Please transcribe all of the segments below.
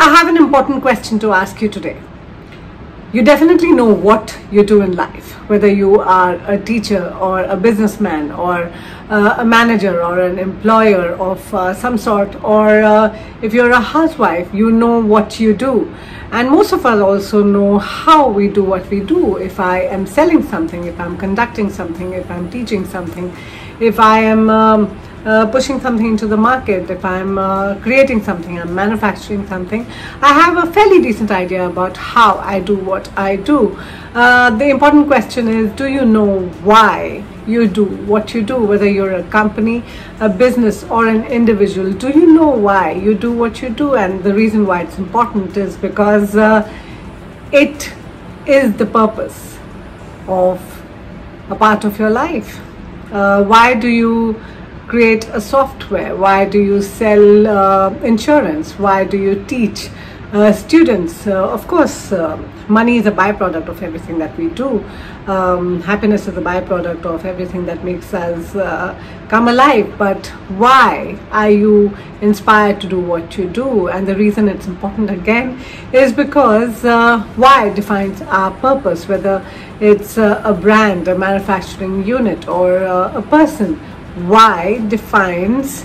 I have an important question to ask you today. You definitely know what you do in life, whether you are a teacher or a businessman or uh, a manager or an employer of uh, some sort, or uh, if you're a housewife, you know what you do. And most of us also know how we do what we do. If I am selling something, if I'm conducting something, if I'm teaching something, if I am um, uh, pushing something into the market, if I'm uh, creating something, I'm manufacturing something, I have a fairly decent idea about how I do what I do. Uh, the important question is do you know why you do what you do, whether you're a company, a business, or an individual? Do you know why you do what you do? And the reason why it's important is because uh, it is the purpose of a part of your life. Uh, why do you create a software? Why do you sell uh, insurance? Why do you teach uh, students? Uh, of course, uh, money is a byproduct of everything that we do. Um, happiness is a byproduct of everything that makes us uh, come alive. But why are you inspired to do what you do? And the reason it's important again is because uh, why defines our purpose, whether it's a brand, a manufacturing unit, or a person why defines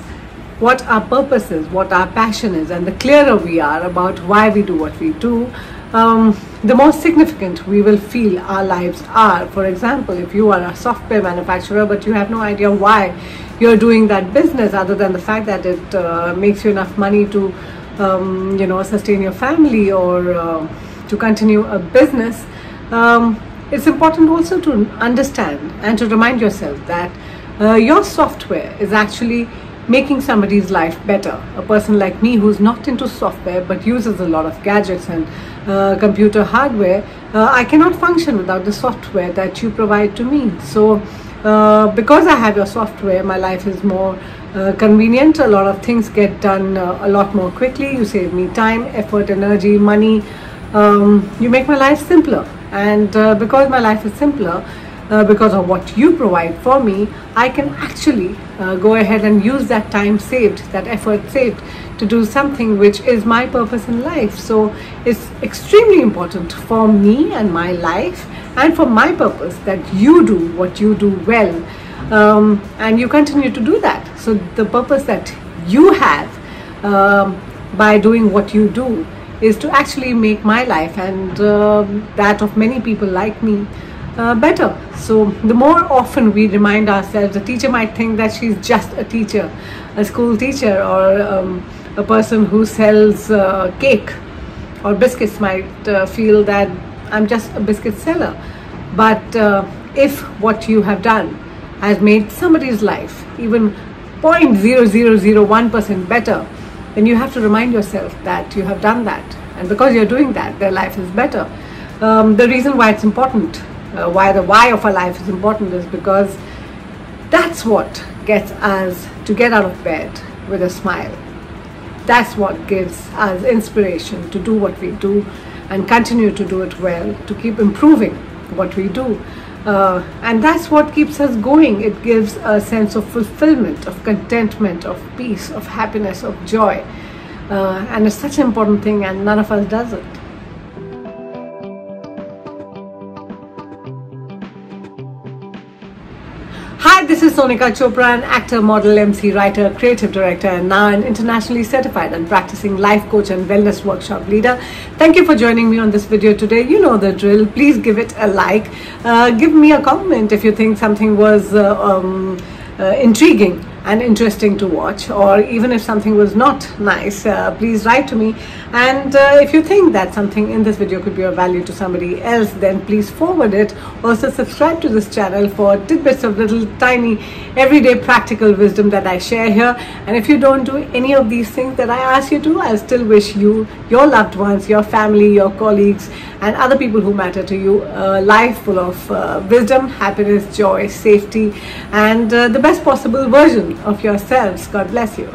what our purpose is, what our passion is, and the clearer we are about why we do what we do, um, the more significant we will feel our lives are. For example, if you are a software manufacturer but you have no idea why you're doing that business other than the fact that it uh, makes you enough money to, um, you know, sustain your family or uh, to continue a business, um, it's important also to understand and to remind yourself that uh, your software is actually making somebody's life better. A person like me who's not into software but uses a lot of gadgets and uh, computer hardware, uh, I cannot function without the software that you provide to me. So, uh, because I have your software, my life is more uh, convenient. A lot of things get done uh, a lot more quickly. You save me time, effort, energy, money. Um, you make my life simpler. And because my life is simpler, uh, because of what you provide for me, I can actually uh, go ahead and use that time saved, that effort saved to do something which is my purpose in life. So it's extremely important for me and my life and for my purpose that you do what you do well um, and you continue to do that. So the purpose that you have um, by doing what you do is to actually make my life and uh, that of many people like me uh, better. So the more often we remind ourselves, a teacher might think that she's just a teacher, a school teacher or um, a person who sells uh, cake or biscuits might uh, feel that I'm just a biscuit seller. But uh, if what you have done has made somebody's life even 0.0001% better, then you have to remind yourself that you have done that. And because you're doing that, their life is better. Um, the reason why it's important uh, why the why of our life is important is because that's what gets us to get out of bed with a smile. That's what gives us inspiration to do what we do and continue to do it well, to keep improving what we do. Uh, and that's what keeps us going. It gives a sense of fulfillment, of contentment, of peace, of happiness, of joy. Uh, and it's such an important thing, and none of us does it. Hi, this is Sonika Chopra, an actor, model, MC, writer, creative director, and now an internationally certified and practicing life coach and wellness workshop leader. Thank you for joining me on this video today. You know the drill. Please give it a like. Uh, give me a comment if you think something was uh, um, uh, intriguing and interesting to watch or even if something was not nice uh, please write to me. And uh, if you think that something in this video could be of value to somebody else then please forward it. Also subscribe to this channel for tidbits of little tiny everyday practical wisdom that I share here. And if you don't do any of these things that I ask you to I still wish you your loved ones your family your colleagues and other people who matter to you a life full of uh, wisdom happiness joy safety and uh, the best possible version of yourselves. God bless you.